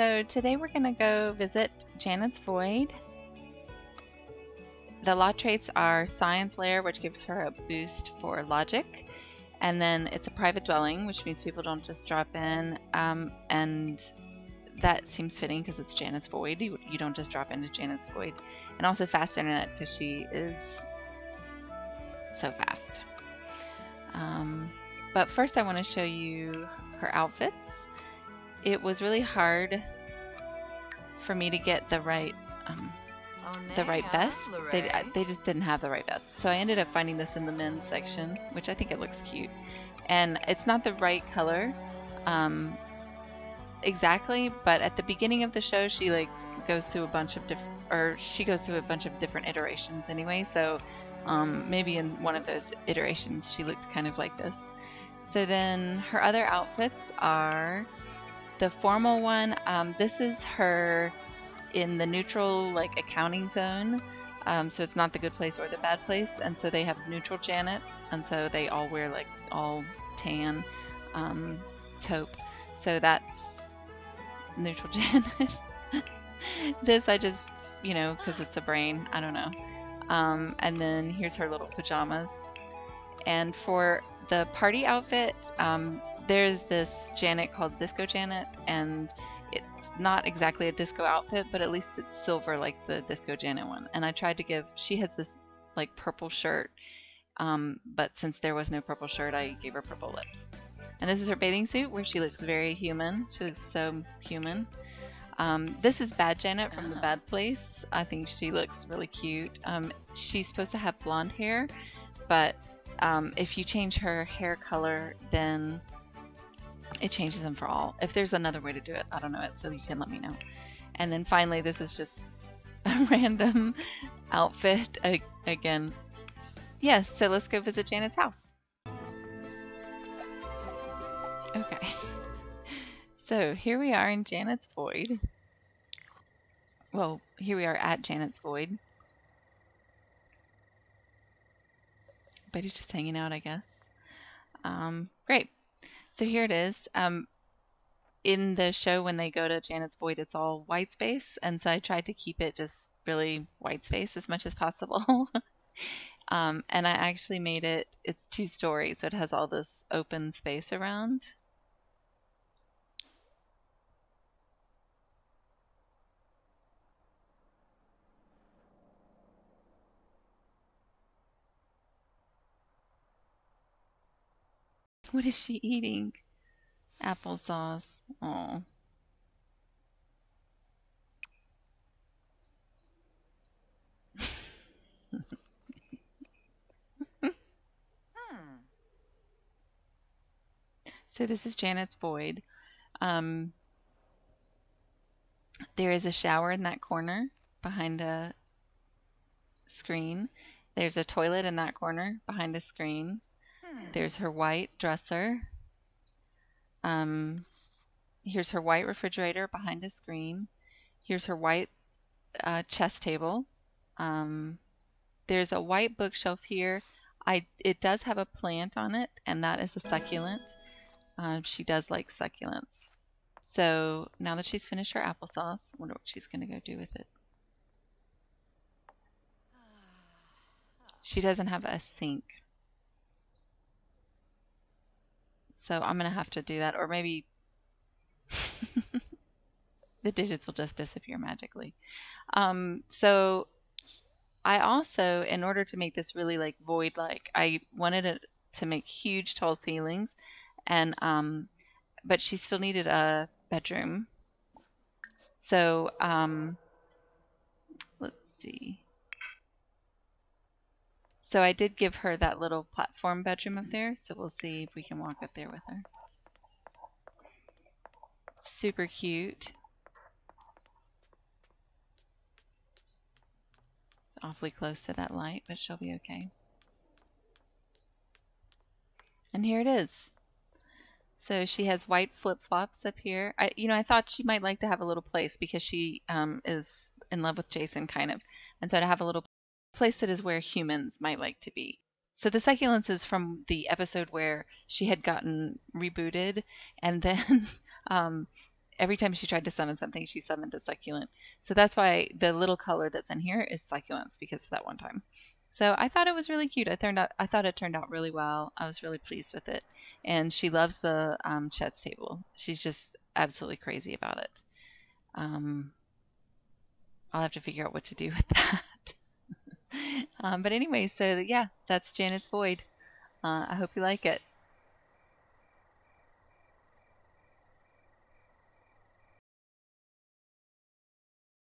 So today we're going to go visit Janet's Void. The lot traits are Science Lair, which gives her a boost for logic. And then it's a private dwelling, which means people don't just drop in. Um, and that seems fitting because it's Janet's Void. You, you don't just drop into Janet's Void. And also fast internet because she is so fast. Um, but first I want to show you her outfits. It was really hard for me to get the right um, the right vest. They, they just didn't have the right vest. So I ended up finding this in the men's section, which I think it looks cute. And it's not the right color um, exactly, but at the beginning of the show, she like goes through a bunch of different, or she goes through a bunch of different iterations anyway. So um, maybe in one of those iterations, she looked kind of like this. So then her other outfits are the formal one. Um, this is her in the neutral like accounting zone. Um, so it's not the good place or the bad place. And so they have neutral Janets. And so they all wear like all tan um, taupe. So that's neutral Janet. this I just, you know, because it's a brain. I don't know. Um, and then here's her little pajamas. And for the party outfit, um, there's this Janet called Disco Janet, and it's not exactly a disco outfit, but at least it's silver like the Disco Janet one. And I tried to give, she has this like purple shirt, um, but since there was no purple shirt, I gave her purple lips. And this is her bathing suit where she looks very human. She looks so human. Um, this is Bad Janet from The ah. Bad Place. I think she looks really cute. Um, she's supposed to have blonde hair, but um, if you change her hair color, then it changes them for all. If there's another way to do it, I don't know it, so you can let me know. And then finally, this is just a random outfit. again, yes, so let's go visit Janet's house. Okay. So here we are in Janet's Void. Well, here we are at Janet's Void. But he's just hanging out, I guess. Um, great. So here it is. Um, in the show, when they go to Janet's Void, it's all white space. And so I tried to keep it just really white space as much as possible. um, and I actually made it, it's two stories. So it has all this open space around. What is she eating? Applesauce. Oh. so this is Janet's void. Um, there is a shower in that corner behind a screen. There's a toilet in that corner behind a screen. There's her white dresser. Um, here's her white refrigerator behind a screen. Here's her white uh, chess table. Um, there's a white bookshelf here. I it does have a plant on it, and that is a succulent. Uh, she does like succulents. So now that she's finished her applesauce, I wonder what she's going to go do with it. She doesn't have a sink. So I'm going to have to do that. Or maybe the digits will just disappear magically. Um, so I also, in order to make this really like void like, I wanted it to make huge tall ceilings. And, um, but she still needed a bedroom. So, um, let's see. So I did give her that little platform bedroom up there, so we'll see if we can walk up there with her. Super cute. It's awfully close to that light, but she'll be okay. And here it is. So she has white flip-flops up here. I, you know, I thought she might like to have a little place because she um, is in love with Jason, kind of. And so to have a little place that is where humans might like to be. So the succulents is from the episode where she had gotten rebooted, and then um, every time she tried to summon something, she summoned a succulent. So that's why the little color that's in here is succulents because of that one time. So I thought it was really cute. I turned out I thought it turned out really well. I was really pleased with it, and she loves the um, chess table. She's just absolutely crazy about it. Um, I'll have to figure out what to do with that. um, but anyway, so yeah, that's Janet's Void. Uh, I hope you like it.